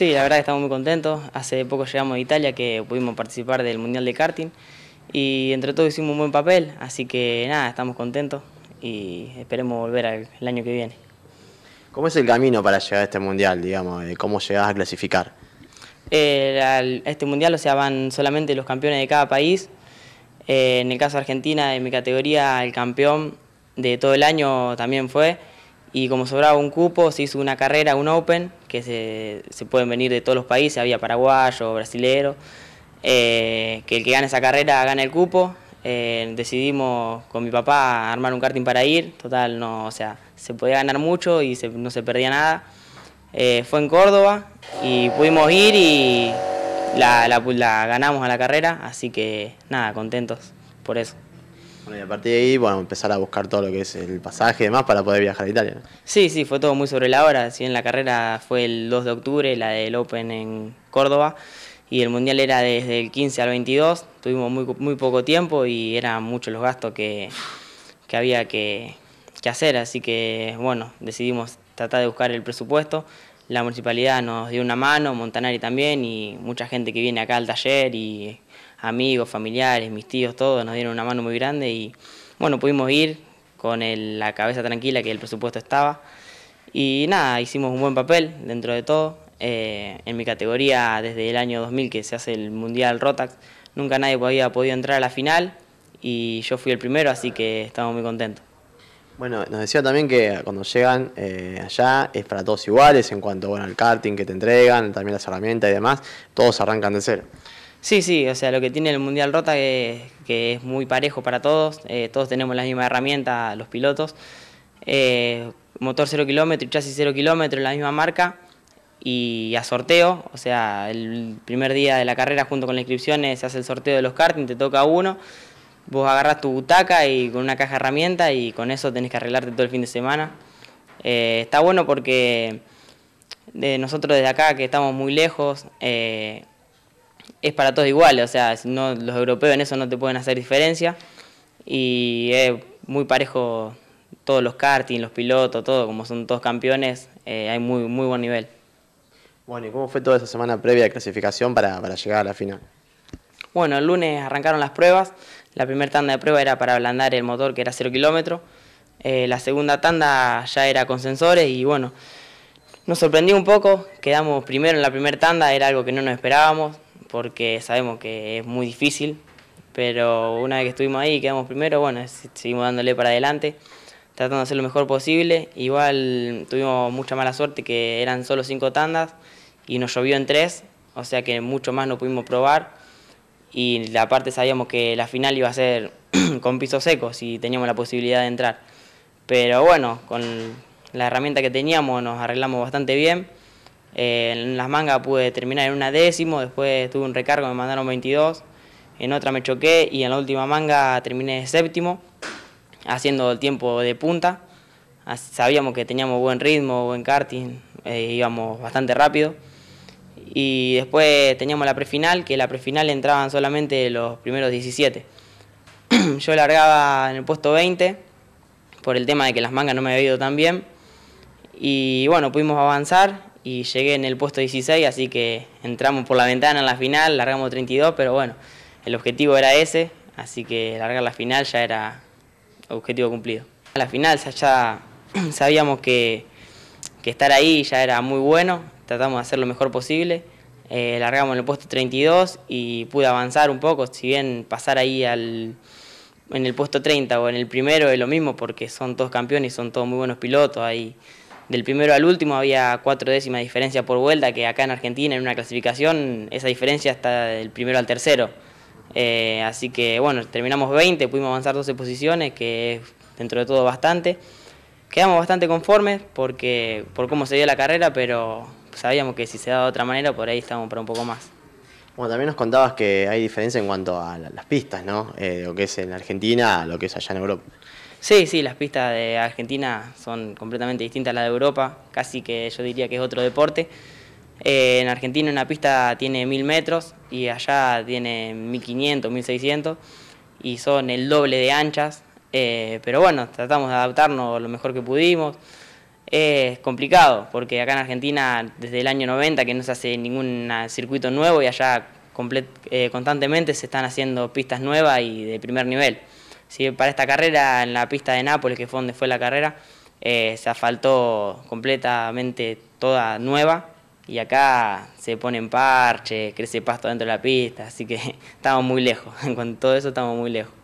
Sí, la verdad que estamos muy contentos. Hace poco llegamos de Italia que pudimos participar del Mundial de Karting y entre todos hicimos un buen papel, así que nada, estamos contentos y esperemos volver el año que viene. ¿Cómo es el camino para llegar a este Mundial, digamos? ¿Cómo llegás a clasificar? Eh, este Mundial, o sea, van solamente los campeones de cada país. Eh, en el caso de Argentina, en mi categoría, el campeón de todo el año también fue y como sobraba un cupo, se hizo una carrera, un Open, que se, se pueden venir de todos los países, había paraguayo, brasilero, eh, que el que gane esa carrera gane el cupo. Eh, decidimos con mi papá armar un karting para ir, total, no, o sea, se podía ganar mucho y no se perdía nada. Eh, fue en Córdoba y pudimos ir y la, la ganamos a la carrera, así que nada, contentos por eso y a partir de ahí, bueno, empezar a buscar todo lo que es el pasaje y demás para poder viajar a Italia. Sí, sí, fue todo muy sobre la hora. Si bien la carrera fue el 2 de octubre, la del Open en Córdoba, y el Mundial era desde el 15 al 22, tuvimos muy, muy poco tiempo y eran muchos los gastos que, que había que, que hacer. Así que, bueno, decidimos tratar de buscar el presupuesto. La municipalidad nos dio una mano, Montanari también, y mucha gente que viene acá al taller y amigos, familiares, mis tíos, todos nos dieron una mano muy grande y bueno, pudimos ir con la cabeza tranquila que el presupuesto estaba. Y nada, hicimos un buen papel dentro de todo. Eh, en mi categoría, desde el año 2000 que se hace el Mundial Rotax, nunca nadie había podido entrar a la final y yo fui el primero, así que estamos muy contentos. Bueno, nos decía también que cuando llegan eh, allá es para todos iguales en cuanto bueno, al karting que te entregan, también las herramientas y demás, todos arrancan de cero. Sí, sí, o sea, lo que tiene el Mundial Rota es que es muy parejo para todos, eh, todos tenemos la misma herramienta, los pilotos, eh, motor 0 kilómetro y chasis 0 kilómetro, la misma marca y a sorteo, o sea, el primer día de la carrera junto con la inscripción se hace el sorteo de los karting, te toca uno, vos agarras tu butaca y con una caja de herramientas y con eso tenés que arreglarte todo el fin de semana. Eh, está bueno porque de nosotros desde acá, que estamos muy lejos, es para todos igual, o sea, no, los europeos en eso no te pueden hacer diferencia. Y es muy parejo todos los karting, los pilotos, todo, como son todos campeones, eh, hay muy, muy buen nivel. Bueno, ¿y cómo fue toda esa semana previa de clasificación para, llegar a la final? Bueno, el lunes arrancaron las pruebas, la primera tanda de prueba era para ablandar el motor que era 0 kilómetros, eh, la segunda tanda ya era con sensores y bueno, nos sorprendió un poco, quedamos primero en la primera tanda, era algo que no nos esperábamos, porque sabemos que es muy difícil, pero una vez que estuvimos ahí y quedamos primero, bueno, seguimos dándole para adelante, tratando de hacer lo mejor posible. Igual tuvimos mucha mala suerte que eran solo cinco tandas y nos llovió en tres, o sea que mucho más no pudimos probar. Y la parte sabíamos que la final iba a ser con pisos secos y teníamos la posibilidad de entrar. Pero bueno, con la herramienta que teníamos nos arreglamos bastante bien eh, en las mangas pude terminar en una décimo, después tuve un recargo, me mandaron 22, en otra me choqué y en la última manga terminé séptimo, haciendo el tiempo de punta. Sabíamos que teníamos buen ritmo, buen karting, eh, íbamos bastante rápido. Y después teníamos la prefinal, que la prefinal entraban solamente los primeros 17. Yo largaba en el puesto 20 por el tema de que las mangas no me había ido tan bien. Y bueno, pudimos avanzar y llegué en el puesto 16, así que entramos por la ventana en la final, largamos 32, pero bueno, el objetivo era ese, así que largar la final ya era objetivo cumplido. A la final ya sabíamos que, estar ahí ya era muy bueno, tratamos de hacer lo mejor posible, eh, largamos en el puesto 32 y pude avanzar un poco, si bien pasar ahí al, en el puesto 30 o en el primero es lo mismo porque son todos campeones y son todos muy buenos pilotos, ahí del primero al último había cuatro décimas de diferencia por vuelta, que acá en Argentina en una clasificación esa diferencia está del primero al tercero. Eh, así que bueno, terminamos 20, pudimos avanzar 12 posiciones, que es dentro de todo bastante. Quedamos bastante conformes porque, por cómo se dio la carrera, pero sabíamos que si se daba de otra manera, por ahí estábamos para un poco más. Bueno, también nos contabas que hay diferencia en cuanto a las pistas, ¿no? Eh, lo que es en Argentina, lo que es allá en Europa. Sí, sí, las pistas de Argentina son completamente distintas a las de Europa, casi que yo diría que es otro deporte. Eh, en Argentina una pista tiene 1000 metros y allá tiene 1500, 1600 y son el doble de anchas, eh, pero bueno, tratamos de adaptarnos lo mejor que pudimos. es complicado, porque acá en Argentina desde el año 90 que no se hace ningún circuito nuevo y allá eh, constantemente se están haciendo pistas nuevas y de primer nivel. Si para esta carrera en la pista de Nápoles, que fue donde fue la carrera, eh, se asfaltó completamente toda nueva y acá se ponen parches, crece pasto dentro de la pista, así que estamos muy lejos, en cuanto a todo eso estamos muy lejos.